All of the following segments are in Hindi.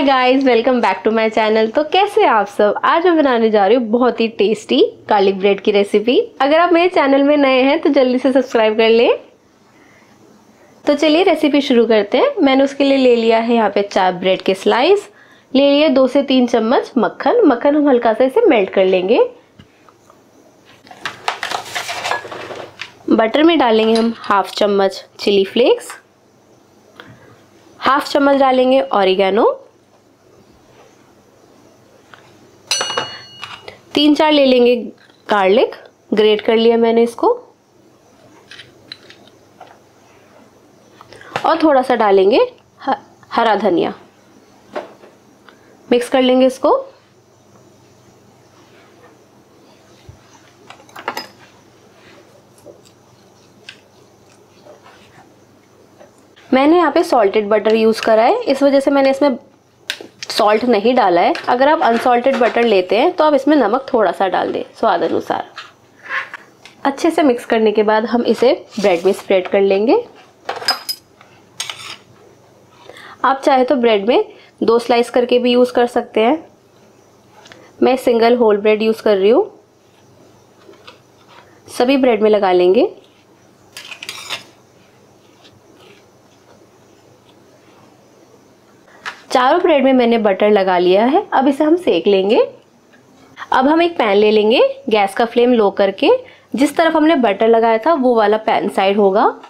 Hi guys welcome back to my channel तो कैसे आप सब? आज मैं बनाने जा रही हूँ बहुत ही टेस्टी गार्लिक ब्रेड की रेसिपी अगर आप मेरे चैनल में नए हैं तो जल्दी से सब्सक्राइब कर लें। तो चलिए रेसिपी शुरू करते हैं। मैंने उसके लिए ले लिया है यहाँ पे चार ब्रेड के स्लाइस ले लिए दो से तीन चम्मच मक्खन। मक्खन हम हल्का सा इसे मेल्ट कर लेंगे। बटर में डालेंगे हम हाफ़ चम्मच चिली फ्लेक्स हाफ़ चम्मच डालेंगे ऑरिगेनो तीन चार ले लेंगे गार्लिक ग्रेट कर लिया मैंने इसको। और थोड़ा सा डालेंगे हरा धनिया। मिक्स कर लेंगे इसको। मैंने यहाँ पे सॉल्टेड बटर यूज़ करा है। इस वजह से मैंने इसमें सॉल्ट नहीं डाला है। अगर आप अनसॉल्टेड बटर लेते हैं तो आप इसमें नमक थोड़ा सा डाल दें, स्वाद अनुसार। अच्छे से मिक्स करने के बाद हम इसे ब्रेड में स्प्रेड कर लेंगे। आप चाहे तो ब्रेड में दो स्लाइस करके भी यूज़ कर सकते हैं। मैं सिंगल होल ब्रेड यूज़ कर रही हूँ। सभी ब्रेड में लगा लेंगे। चारों ब्रेड में मैंने बटर लगा लिया है। अब इसे हम सेक लेंगे। अब हम एक पैन ले लेंगे गैस का फ्लेम लो करके। जिस तरफ़ हमने बटर लगाया था, वो वाला पैन साइड होगा।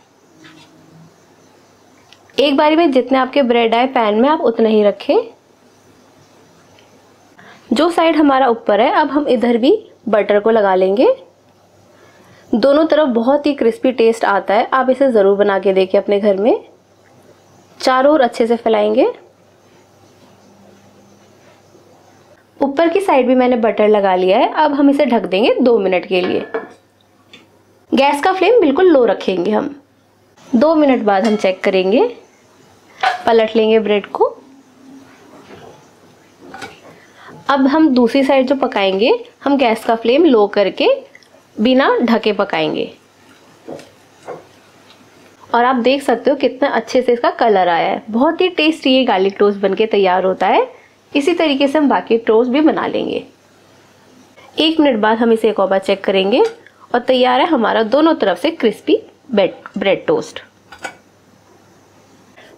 एक बारी में जितने आपके ब्रेड आए पैन में, आप उतना ही रखें। जो साइड हमारा ऊपर है, अब हम इधर भी बटर को लगा लेंगे। दोनों तरफ़ बहुत ही क्रिस्पी टेस्ट आता है। आप इसे ज़रूर बना के देखें अपने घर में। चारों ओर अच्छे से फैलाएँगे। ऊपर की साइड भी मैंने बटर लगा लिया है। अब हम इसे ढक देंगे दो मिनट के लिए। गैस का फ्लेम बिल्कुल लो रखेंगे हम। दो मिनट बाद हम चेक करेंगे। पलट लेंगे ब्रेड को। अब हम दूसरी साइड जो पकाएँगे, हम गैस का फ्लेम लो करके बिना ढके पकाएँगे। और आप देख सकते हो कितना अच्छे से इसका कलर आया है। बहुत ही टेस्टी ये गार्लिक टोस्ट बनके तैयार होता है। इसी तरीके से हम बाकी टोस्ट भी बना लेंगे। एक मिनट बाद हम इसे एक और बार चेक करेंगे और तैयार है हमारा दोनों तरफ़ से क्रिस्पी ब्रेड टोस्ट।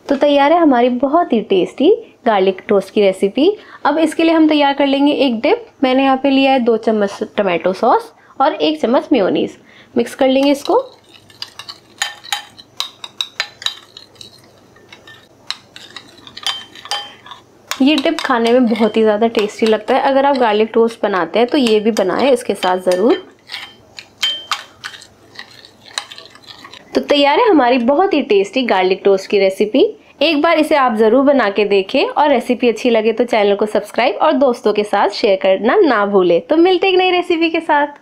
तो तैयार है हमारी बहुत ही टेस्टी गार्लिक टोस्ट की रेसिपी। अब इसके लिए हम तैयार कर लेंगे एक डिप। मैंने यहाँ पे लिया है दो चम्मच टमाटो सॉस और एक चम्मच मेयोनीज। मिक्स कर लेंगे इसको। ये डिप खाने में बहुत ही ज़्यादा टेस्टी लगता है। अगर आप गार्लिक टोस्ट बनाते हैं तो ये भी बनाएँ, इसके साथ ज़रूर। तो तैयार है हमारी बहुत ही टेस्टी गार्लिक टोस्ट की रेसिपी एक बार इसे आप ज़रूर बना के देखें और रेसिपी अच्छी लगे तो चैनल को सब्सक्राइब और दोस्तों के साथ शेयर करना ना भूलें। तो मिलते एक नई रेसिपी के साथ।